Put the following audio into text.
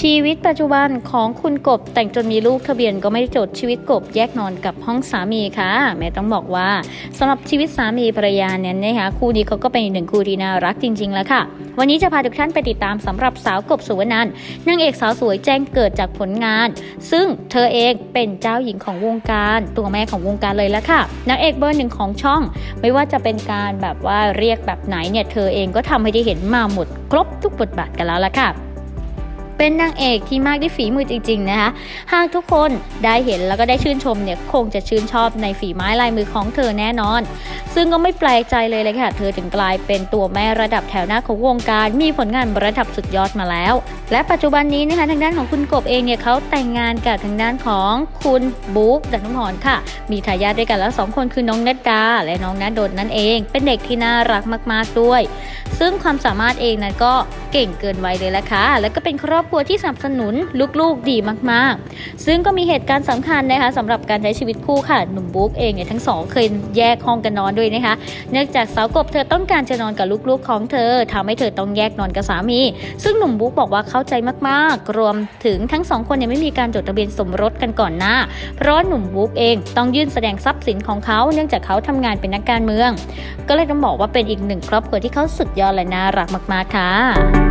ชีวิตปัจจุบันของคุณกบแต่งจนมีลูกทะเบียนก็ไม่ได้จดชีวิตกบแยกนอนกับห้องสามีค่ะ แม่ต้องบอกว่าสำหรับชีวิตสามีภรรยาเนี่ยนะคะคู่นี้เขาก็เป็นอีกหนึ่งคู่ที่น่ารักจริง ๆ แล้วค่ะ วันนี้จะพาทุกท่านไปติดตามสำหรับสาวกบสุวรรณันนางเอกสาวสวยแจ้งเกิดจากผลงาน ซึ่งเธอเองเป็นเจ้าหญิงของวงการ ตัวแม่ของวงการเลยละค่ะนางเอกเบอร์หนึ่งของช่อง ไม่ว่าจะเป็นการแบบว่าเรียกแบบไหนเนี่ยเธอเองก็ทำให้ได้เห็นมาหมดครบทุกบทบาทกันแล้วละค่ะ เป็นนางเอกที่มากด้วยฝีมือจริง ๆ นะคะ หากทุกคนได้เห็นแล้วก็ได้ชื่นชมเนี่ยคงจะชื่นชอบในฝีไม้ลายมือของเธอแน่นอน ซึ่งก็ไม่แปลกใจเลยเลยค่ะ เธอถึงกลายเป็นตัวแม่ระดับแถวหน้าของวงการ มีผลงานระดับสุดยอดมาแล้ว และปัจจุบันนี้นะคะทางด้านของคุณกบเองเนี่ยเขาแต่งงานกับทางด้านของคุณบุ๊กดันุพรค่ะ มีทายาทด้วยกันแล้วสองคนคือน้องนัดดา และน้องนัดดนนั่นเอง เป็นเด็กที่น่ารักมาก ๆด้วย ซึ่งความสามารถเองนั้นก็เก่งเกินวัยเลยละค่ะ แล้วก็เป็นครอบครัวที่สนับสนุนลูกๆดีมากๆ ซึ่งก็มีเหตุการณ์สำคัญนะคะสำหรับการใช้ชีวิตคู่ค่ะ หนุ่มบุ๊กเองเนี่ยทั้งสองเคยแยกห้องกันนอนด้วยนะคะ เนื่องจากสาวกบเธอต้องการจะนอนกับลูกๆของเธอทำให้เธอต้องแยกนอนกับสามี ซึ่งหนุ่มบุ๊กบอกว่าเข้าใจมากๆ รวมถึงทั้งสองคนเนี่ยไม่มีการจดทะเบียนสมรสกันก่อนหน้า เพราะหนุ่มบุ๊กเองต้องยื่นแสดงทรัพย์สินของเขาเนื่องจากเขาทำงานเป็นนักการเมือง ก็เลยต้องบอกว่าเป็นอีกหนึ่งครอบครัวที่เขาสุดยอดและน่ารักมากๆค่ะ